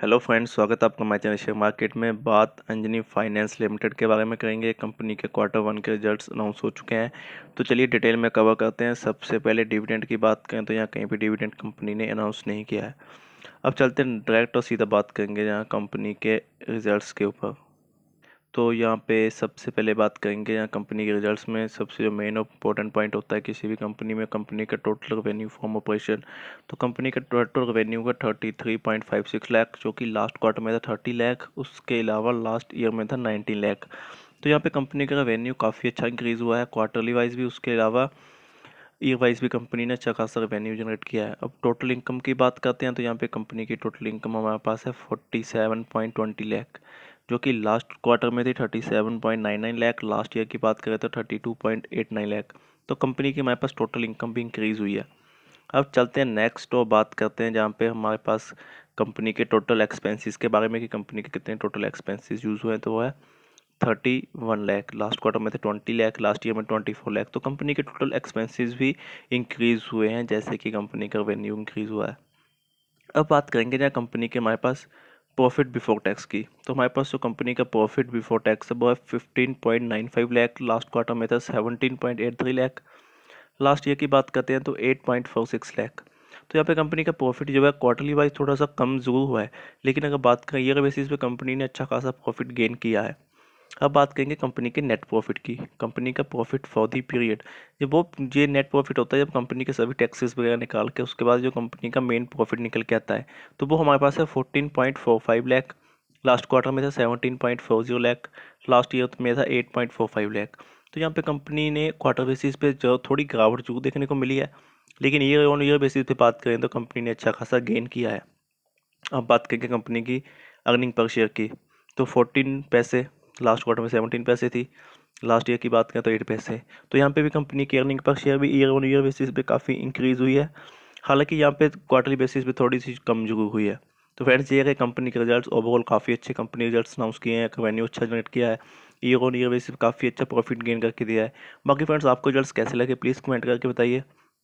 Hello friends, स्वागत है आपका हमारे चैनल शेयर मार्केट में। बात अंजनी फाइनेंस लिमिटेड के बारे में करेंगे। कंपनी के क्वार्टर वन के रिजल्ट्स अनाउंस हो चुके हैं। तो चलिए डिटेल में कवर करते हैं। सबसे पहले डिविडेंड की बात करें तो यहाँ कहीं भी डिविडेंड कंपनी ने अनाउंस नहीं किया है। अब चलते हैं डायरेक्ट और सीधा बात करेंगे यहाँ कंपनी के रिज़ल्ट के ऊपर। तो यहाँ पे सबसे पहले बात करेंगे यहाँ कंपनी के रिजल्ट्स में, सबसे जो मेन इंपॉर्टेंट पॉइंट होता है किसी भी कंपनी में कंपनी का टोटल रेवेन्यू फॉर्म ऑपरेशन तो कंपनी का टोटल रेवेन्यू का thirty three point five six lakh जो कि लास्ट क्वार्टर में था थर्टी लाख उसके अलावा लास्ट ईयर में था नाइनटीन लाख तो यहाँ पे कंपनी का रेवेन्यू काफ़ी अच्छा इंक्रीज़ हुआ है क्वार्टरली वाइज भी, उसके अलावा ईयर वाइज भी कंपनी ने अच्छा खासा रेवेन्यू जनरेट किया है। अब टोटल इनकम की बात करते हैं तो यहाँ पे कंपनी की टोटल इनकम हमारे पास है forty seven point twenty lakh जो कि लास्ट क्वार्टर में थी thirty seven point nine nine lakh last year की बात करें तो thirty two point eight nine lakh तो कंपनी की हमारे पास टोटल इनकम भी इंक्रीज़ हुई है। अब चलते हैं नेक्स्ट और बात करते हैं जहाँ पे हमारे पास कंपनी के टोटल एक्सपेंसेस के बारे में कि कंपनी के कितने टोटल एक्सपेंसेस यूज़ हुए हैं तो वो है thirty one lakh last quarter में थे ट्वेंटी लैख लास्ट ईयर में ट्वेंटी फोर लैख तो कंपनी के टोटल एक्सपेंसेस भी इंक्रीज़ हुए हैं, जैसे कि कंपनी का रेवेन्यू इंक्रीज़ हुआ है। अब बात करेंगे जहाँ कंपनी के हमारे पास प्रॉफिट बिफोर टैक्स की। तो हमारे पास जो कंपनी का प्रॉफिट बिफोर टैक्स है, वो है fifteen point nine five lakh last quarter में था seventeen point eight three lakh last year की बात करते हैं तो eight point four six lakh तो यहाँ पे कंपनी का प्रॉफिट जो है क्वार्टरली वाइज थोड़ा सा कम ज़रूर हुआ है। लेकिन अगर बात करें ईयर बेसिस पे कंपनी ने अच्छा खासा प्रॉफिट गेन किया है। अब बात करेंगे कंपनी के नेट प्रॉफिट की। कंपनी का प्रॉफिट फॉर दी पीरियड ये वो ये नेट प्रॉफिट होता है, जब कंपनी के सभी टैक्सेस वगैरह निकाल के, उसके बाद जो कंपनी का मेन प्रॉफिट निकल के आता है तो वो हमारे पास है fourteen point four five lakh last quarter में था seventeen point four zero lakh last year में था eight point four five lakh तो यहाँ पे कंपनी ने क्वार्टर बेसिस पे जो थोड़ी गिरावट ज़रूर देखने को मिली है, लेकिन ईयर ऑन ईयर बेसिस पे बात करें तो कंपनी ने अच्छा खासा गेन किया है। अब बात करेंगे कंपनी की अर्निंग पर शेयर की तो फोर्टीन पैसे लास्ट क्वार्टर में सेवनटीन पैसे थी, लास्ट ईयर की बात करें तो एट पैसे। तो यहाँ पे भी कंपनी की अर्निंग पर शेयर भी ईयर ऑन ईयर बेसिस पे काफ़ी इंक्रीज़ हुई है। हालाँकि यहाँ पे क्वार्टरली बेसिस पे थोड़ी सी कम ज़रूर हुई है। तो फ्रेंड्स ये है कंपनी के रिजल्ट्स ओवरऑल काफ़ी अच्छे कंपनी रिजल्ट्स अनाउंस किए हैं। रेवेन्यू अच्छा जनरेट किया है। ईयर ऑन ईयर बेसिस काफ़ी अच्छा प्रॉफिट गेन करके दिया है। बाकी फ्रेंड्स आपको रिजल्ट्स कैसे लगे प्लीज़ कमेंट करके बताइए।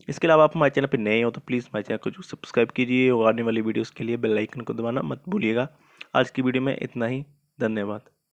इसके अलावा आप हमारे चैनल पर नए हो तो प्लीज़ हमारे चैनल को सब्सक्राइब कीजिए और आने वाली वीडियोज़ के लिए बेल आइकन को दबाना मत भूलिएगा। आज की वीडियो में इतना ही। धन्यवाद।